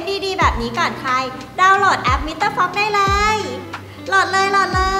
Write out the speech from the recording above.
ต์ดีๆ แบบนี้ก่อนใคร ดาวน์โหลดแอปมิเตอร์ฟ็อกได้เลย โหลดเลยโหลดเลย